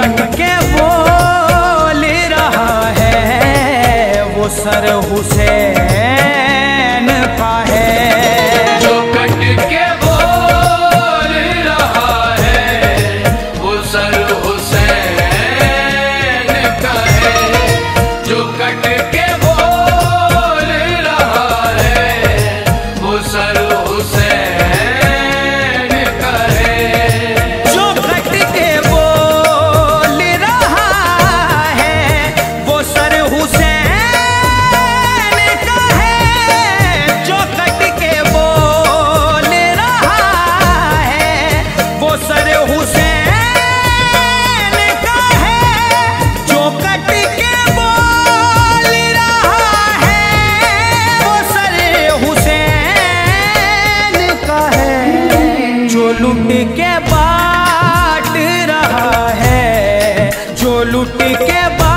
लटके के बोल रहा है वो सर हुसैन लुट के बाट रहा है जो लुट के बाट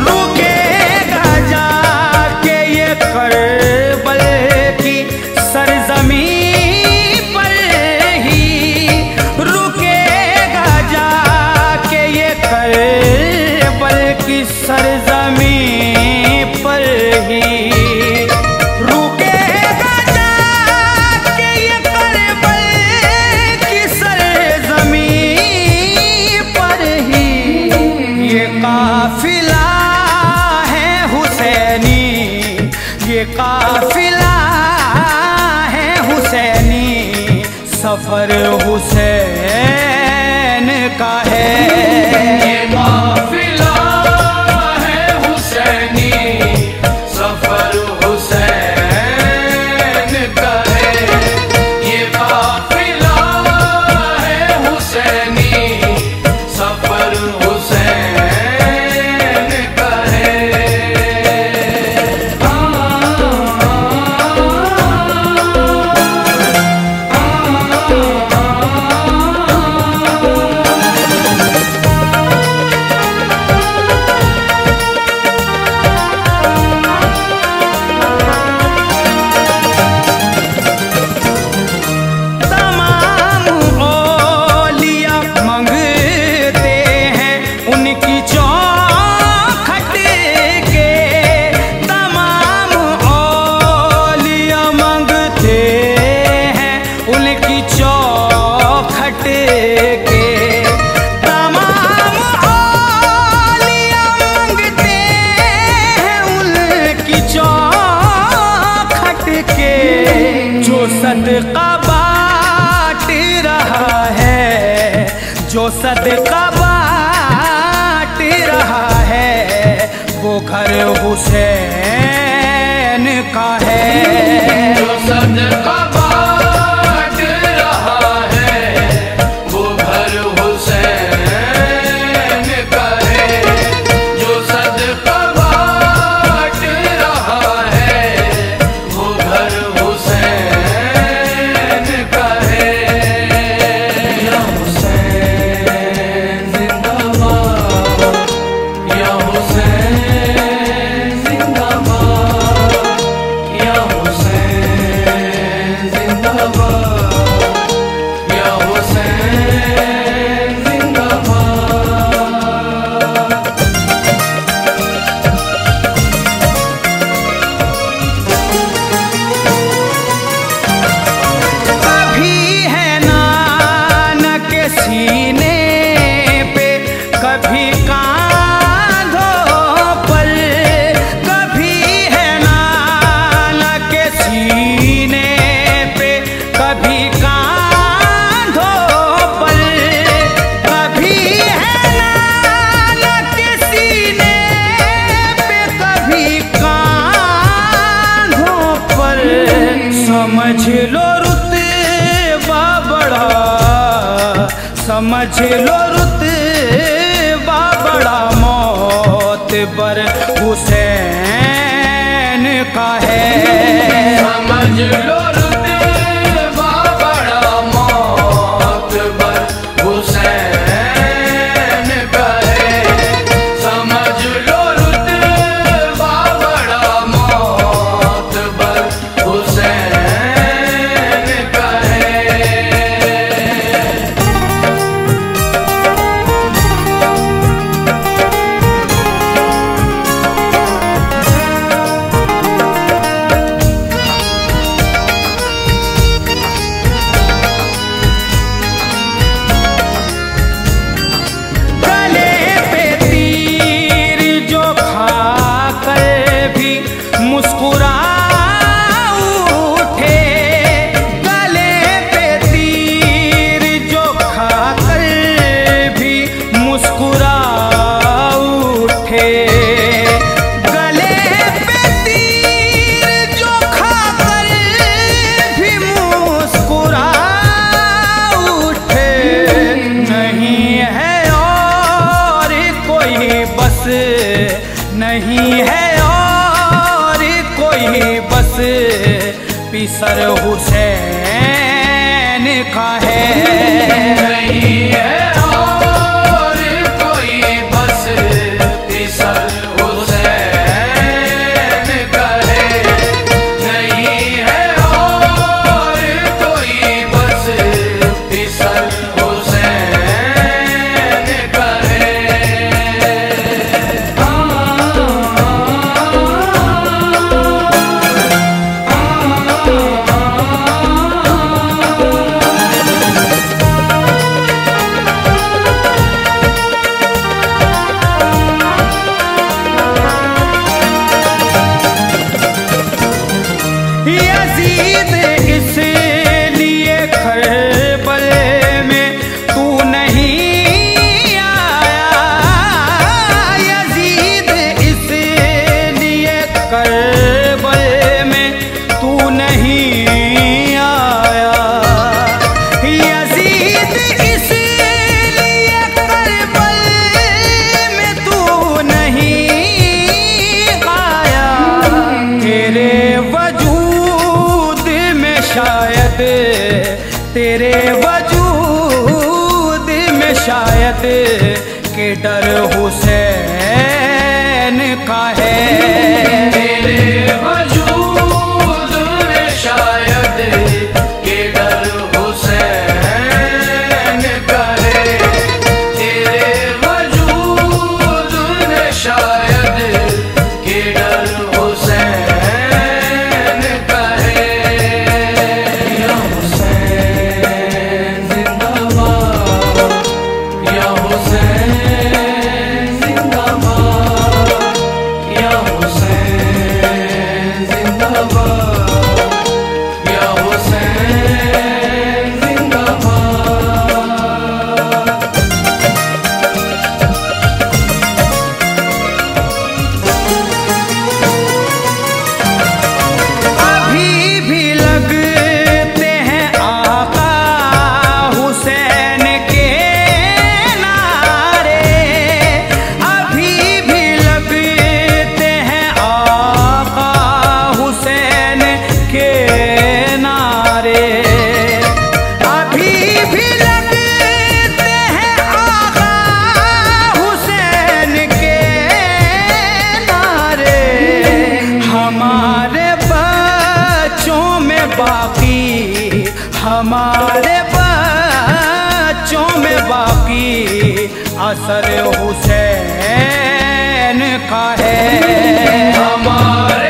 look at पर हुसैन का है। सदका बाट रहा है वो घर हुसैन का है। सदका समझ लो रुते बड़ा समझ लो रुते बड़ा मौत बर हुसैन का है। समझ लो बस नहीं है और कोई बस। पिसर हुसैन का है। वजूद में शायद के डर हुसैन हमारे बच्चों में बाकी असर हुसैन का है। हमारे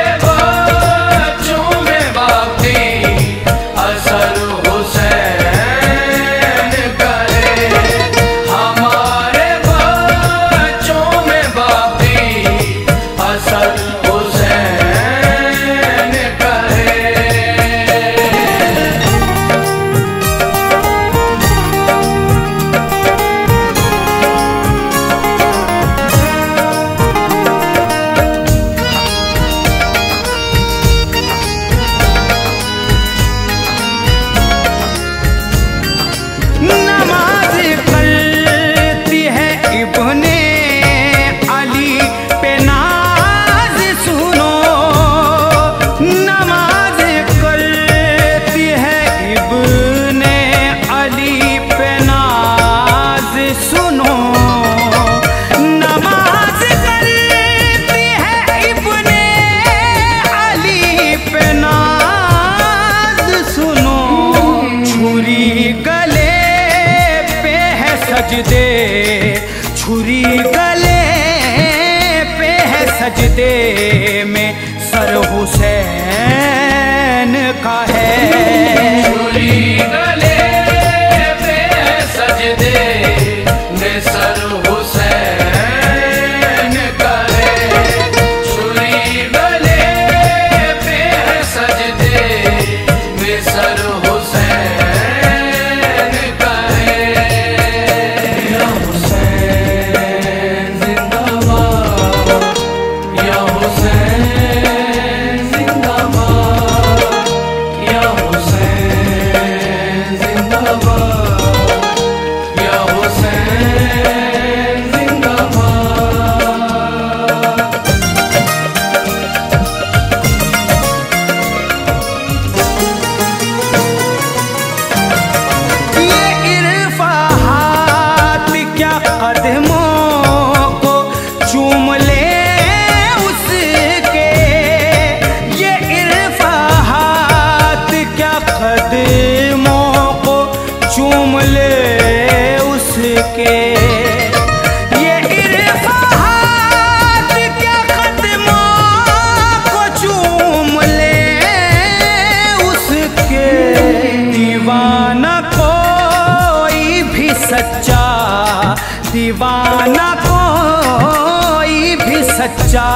दीवाना कोई भी सच्चा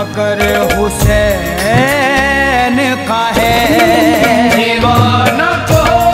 अगर हुसैन का है। दीवाना कोई